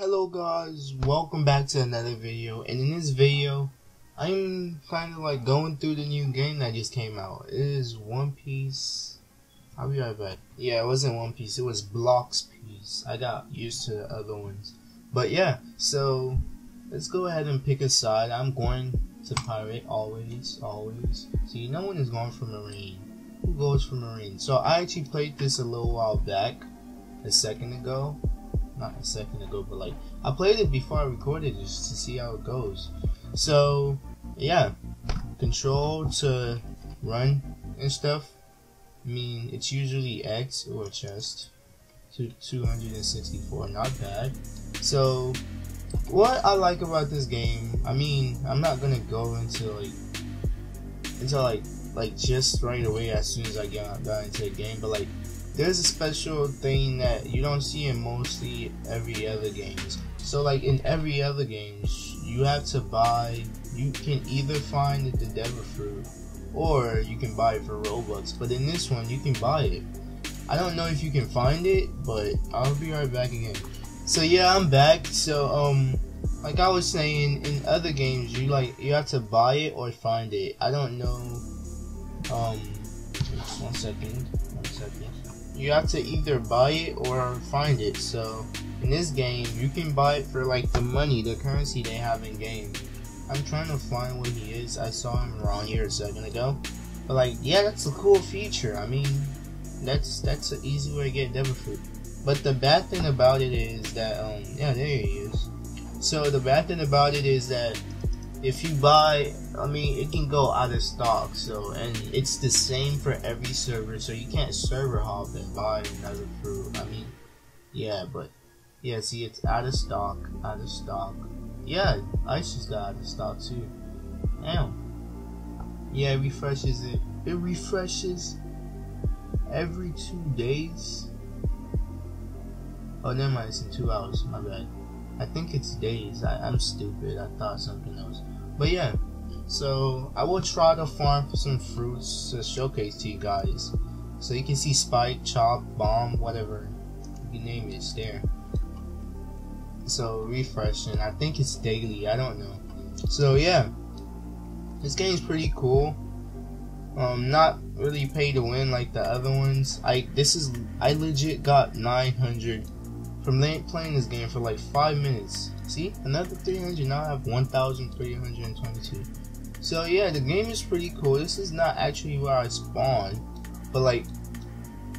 Hello guys, welcome back to another video and in this video I'm kind of like going through the new game that just came out. It is One Piece. I'll be right back. Yeah, it wasn't One Piece, it was Blox Piece. I got used to the other ones. But yeah, so let's go ahead and pick a side. I'm going to pirate always, always. See, no one is going for Marine. Who goes for Marine? So I actually played this a little while back, a second ago not a second ago, but like I played it before I recorded just to see how it goes. So yeah, control to run and stuff. I mean, it's usually X or chest. To 264, not bad. So, what I like about this game, I mean, I'm not gonna go into like, into like, like just right away as soon as I got, got into the game, but like, there's a special thing that you don't see in mostly every other games. So like in every other games, you have to buy. You can either find the Devil Fruit, or you can buy it for Robux. But in this one, you can buy it. I don't know if you can find it, but I'll be right back again. So yeah, I'm back. So um, like I was saying, in other games, you like you have to buy it or find it. I don't know. Um, one second. One second you have to either buy it or find it. So in this game, you can buy it for like the money, the currency they have in game. I'm trying to find where he is. I saw him around here a second ago. But like, yeah, that's a cool feature. I mean, that's that's an easy way to get devil fruit. But the bad thing about it is that um yeah, there he is. So the bad thing about it is that if you buy I mean it can go out of stock so and it's the same for every server so you can't server hop and buy another fruit. I mean yeah but yeah see it's out of stock out of stock. Yeah ice just got out of stock too. Damn. Yeah it refreshes it. It refreshes every two days. Oh never mind it's in two hours. My bad. I think it's days. I, am stupid. I thought something else. But yeah, so I will try to farm some fruits to showcase to you guys. So you can see Spike, Chop, Bomb, whatever you name it, it's there. So refreshing. I think it's daily. I don't know. So yeah, this game's pretty cool. Um, not really pay to win like the other ones. I this is I legit got 900 from playing this game for like 5 minutes. See, another 300, now I have 1,322. So yeah, the game is pretty cool. This is not actually where I spawned, but like,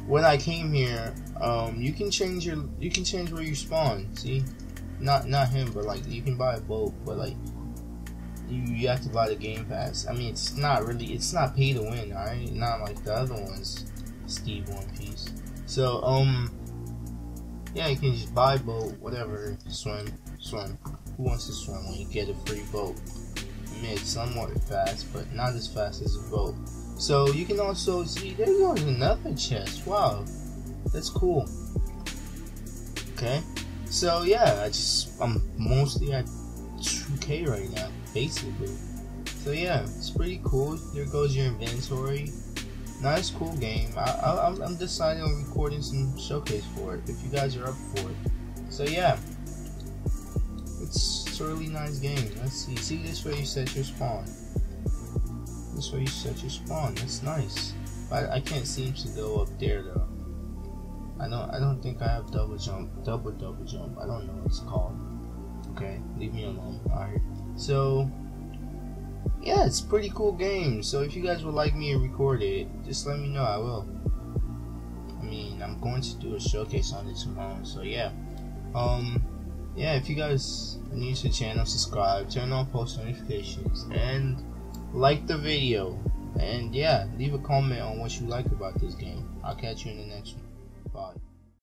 when I came here, um, you can change your, you can change where you spawn, see? Not, not him, but like, you can buy a boat, but like, you, you have to buy the game pass. I mean, it's not really, it's not pay to win, alright? Not like the other ones, Steve One Piece. So, um, yeah, you can just buy boat, whatever, swim, swim. Who wants to swim when you get a free boat? I mean, it's somewhat fast, but not as fast as a boat. So you can also see, there goes another chest. Wow, that's cool. Okay, so yeah, I just, I'm mostly at 2k right now, basically. So yeah, it's pretty cool. There goes your inventory nice, cool game. I, am I'm deciding on recording some showcase for it if you guys are up for it. So yeah, a really nice game. Let's see. See this way you set your spawn. This way you set your spawn. That's nice. I, I can't seem to go up there though. I don't I don't think I have double jump, double double jump. I don't know what it's called. Okay, leave me alone. Alright. So yeah, it's pretty cool game. So if you guys would like me to record it, just let me know. I will. I mean, I'm going to do a showcase on it tomorrow. So yeah. Um, yeah. If you guys are new to the channel, subscribe, turn on post notifications, and like the video. And yeah, leave a comment on what you like about this game. I'll catch you in the next one. Bye.